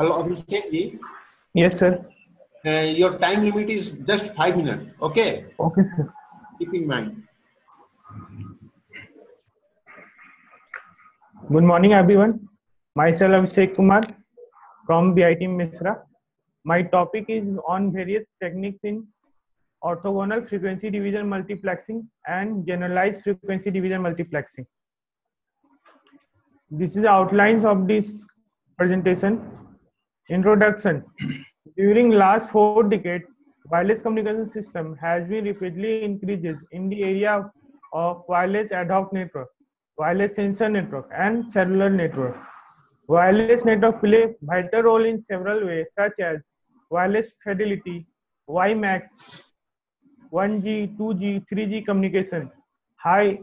Hello, Abhishek ji. Yes, sir. Uh, your time limit is just five minutes. Okay, Okay, sir. keep in mind. Good morning, everyone. Myself Abhishek Kumar from BIT Mesra. My topic is on various techniques in orthogonal frequency division multiplexing and generalized frequency division multiplexing. This is the outlines of this presentation. Introduction. During last four decades, wireless communication system has been rapidly increases in the area of wireless ad hoc network, wireless sensor network, and cellular network. Wireless network play vital role in several ways, such as wireless fidelity, WiMAX, 1G, 2G, 3G communication, high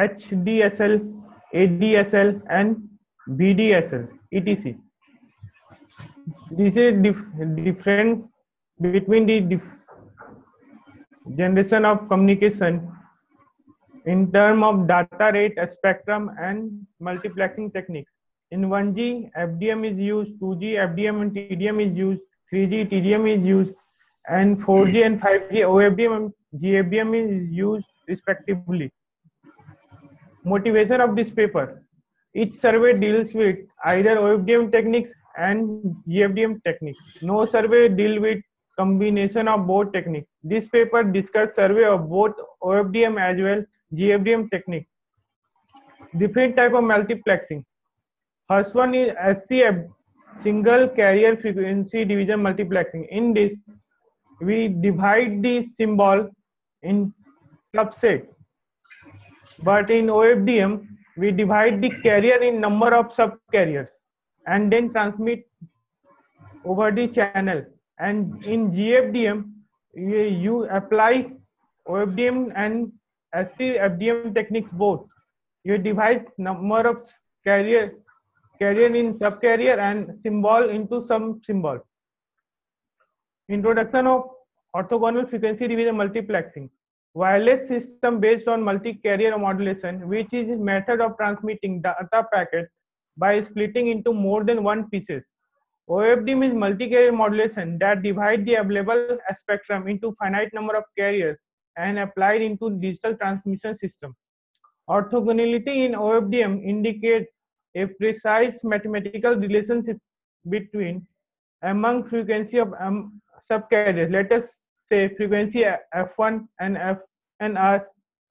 HDSL, ADSL, and VDSL, etc. This is dif- different between the dif- generation of communication in term of data rate, spectrum, and multiplexing techniques. In 1G, FDM is used, 2G, FDM and TDM is used, 3G, TDM is used, and 4G and 5G, OFDM and GFDM is used respectively. Motivation of this paper. Each survey deals with either OFDM techniques and GFDM technique. No survey deal with combination of both techniques. This paper discuss survey of both OFDM as well GFDM technique. Different type of multiplexing. First one is SCF, single carrier frequency division multiplexing. In this, we divide the symbol in subset. But in OFDM, we divide the carrier in number of subcarriers and then transmit over the channel. And in GFDM, you, you apply OFDM and SC FDM techniques both. You divide number of carrier carrier in subcarrier and symbol into some symbol. Introduction of orthogonal frequency division multiplexing. Wireless system based on multi-carrier modulation, which is method of transmitting data packet by splitting into more than one pieces. OFDM is multi-carrier modulation that divide the available spectrum into finite number of carriers and applied into digital transmission system. Orthogonality in OFDM indicates a precise mathematical relationship between among frequency of um, subcarriers. Let us say frequency f1 and f and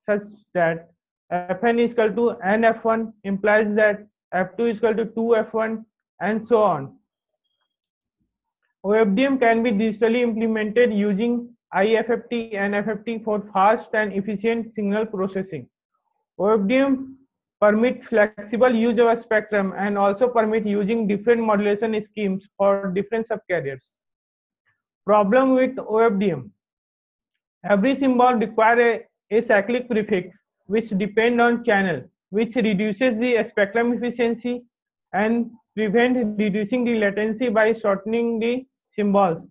such that fn is equal to nf1 implies that f2 is equal to 2f1 and so on. OFDM can be digitally implemented using IFFT and FFT for fast and efficient signal processing. OFDM permit flexible use of a spectrum and also permit using different modulation schemes for different subcarriers. Problem with OFDM. Every symbol requires a, a cyclic prefix which depend on channel, which reduces the spectrum efficiency and prevent reducing the latency by shortening the symbols.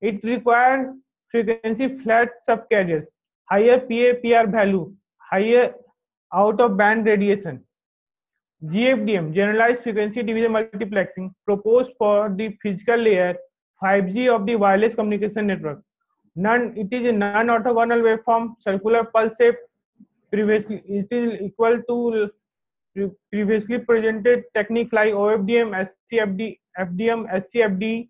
It requires frequency flat subcarriers, higher PAPR value, higher out of band radiation. GFDM, Generalized Frequency Division Multiplexing, proposed for the physical layer 5G of the wireless communication network. Non, it is a non-orthogonal waveform, circular pulse shape. Previously, it is equal to previously presented technique like OFDM, SCFD, FDM, SCFD,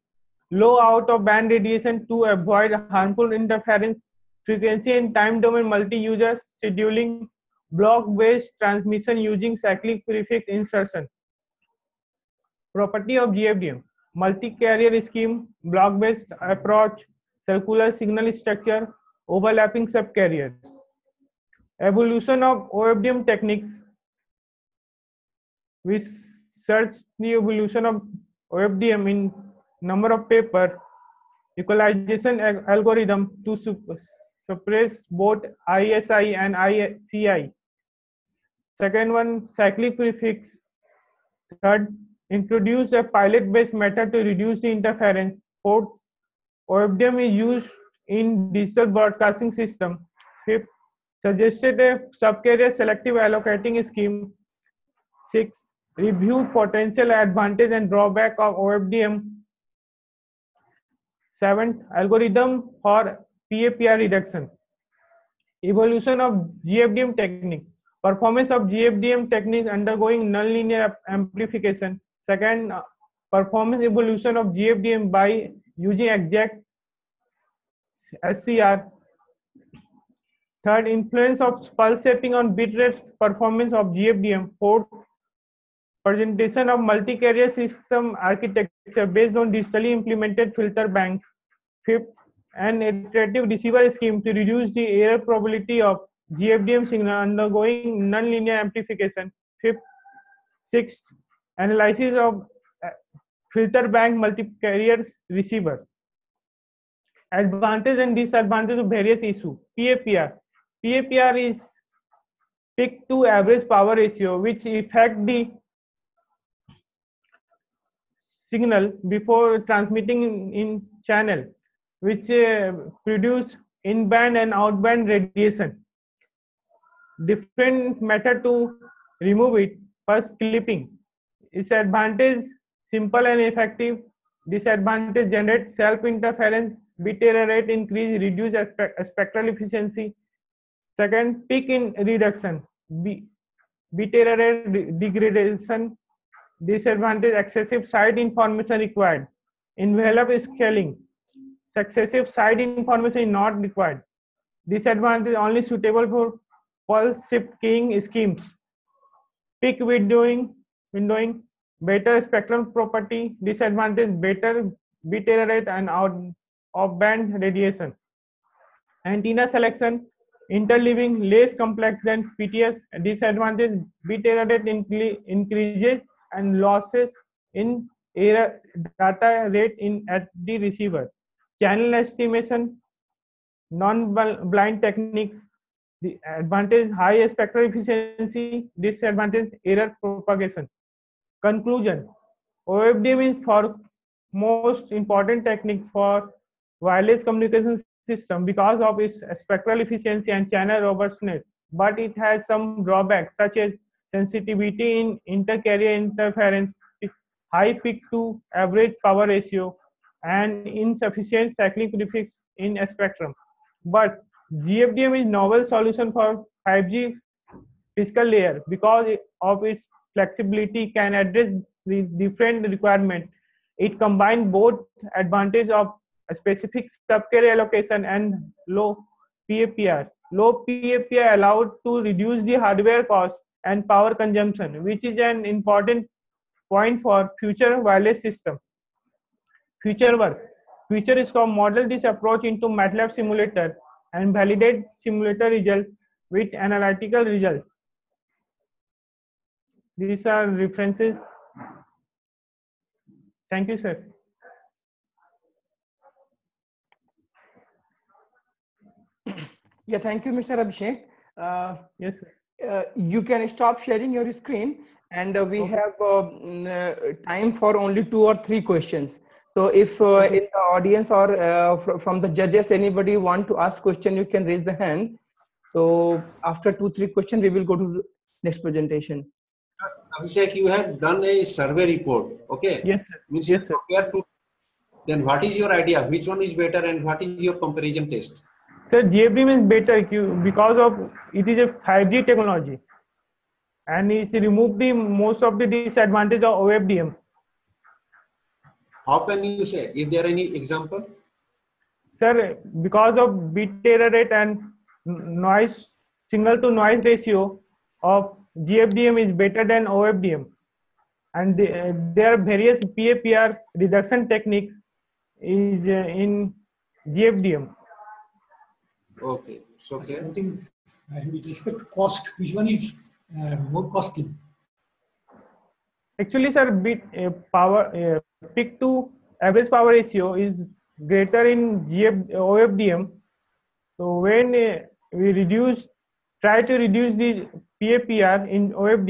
low out of band radiation to avoid harmful interference, frequency and time domain multi-user scheduling, block-based transmission using cyclic prefix insertion. Property of GFDM, multi-carrier scheme, block-based approach, circular signal structure, overlapping subcarriers. Evolution of OFDM techniques. We search the evolution of OFDM in number of paper, equalization algorithm to suppress both ISI and ICI. Second one, cyclic prefix. Third, introduce a pilot-based method to reduce the interference. Fourth, OFDM is used in digital broadcasting system. Fifth, suggested a subcarrier selective allocating scheme. Six, review potential advantage and drawback of OFDM Seventh, algorithm for PAPR reduction. Evolution of GFDM technique. Performance of GFDM techniques undergoing nonlinear amplification. Second, uh, performance evolution of GFDM by using exact SCR. Third, influence of pulse shaping on bit rate performance of GFDM. Fourth, presentation of multi-carrier system architecture based on digitally implemented filter banks. Fifth, an iterative receiver scheme to reduce the error probability of GFDM signal undergoing nonlinear amplification. Fifth, sixth, analysis of uh, filter bank multi-carrier receiver. Advantage and disadvantage of various issues. PAPR. PAPR is peak to average power ratio, which affect the signal before transmitting in, channel, which uh, produce in-band and out-band radiation. Different method to remove it. First, clipping. Its advantage, simple and effective. Disadvantage, generate self-interference, bit error rate increase, reduce spectral efficiency. Second, peak in reduction, bit error rate degradation, disadvantage excessive side information required. Envelope scaling. Successive side information is not required. Disadvantage only suitable for pulse shift keying schemes. Peak windowing windowing better spectrum property disadvantage better error rate and out of band radiation. Antenna selection interleaving less complex than pts disadvantage bit error rate increases and losses in error data rate in at the receiver. Channel estimation, non-blind techniques, the advantage high spectral efficiency, disadvantage error propagation. Conclusion: OFDM is for most important technique for wireless communication system because of its spectral efficiency and channel robustness, but it has some drawbacks such as sensitivity in intercarrier interference, high peak to average power ratio, and insufficient cyclic prefix in spectrum. But GFDM is novel solution for 5G physical layer because of its flexibility can address the different requirements. It combines both advantage of specific subcarrier allocation and low PAPR. Low PAPR allowed to reduce the hardware cost and power consumption, which is an important point for future wireless system. Future work. Future is to model this approach into MATLAB simulator and validate simulator results with analytical results. These are references. Thank you, sir. Yeah, thank you, Mr. Abhishek. Uh, yes, sir uh, you can stop sharing your screen and uh, we okay. have uh, mm, uh time for only two or three questions so if uh, okay. in the audience or uh, fr from the judges anybody want to ask question you can raise the hand so after two three questions we will go to next presentation Abhishek, you have done a survey report, okay? Yes, sir. Means yes, sir. To, then what is your idea? Which one is better and what is your comparison test? Sir, GFDM is better because of it is a 5G technology and it remove the most of the disadvantage of OFDM. How can you say? Is there any example? Sir, because of bit error rate and noise signal to noise ratio of GFDM is better than OFDM. And the, uh, there are various PAPR reduction techniques is uh, in GFDM. Okay. So, okay. I think uh, with respect to cost, which one is uh, more costly? Actually, sir, bit uh, power uh, peak to average power ratio is greater in GF, OFDM. So when uh, we reduce, try to reduce the PAPR in OFDM.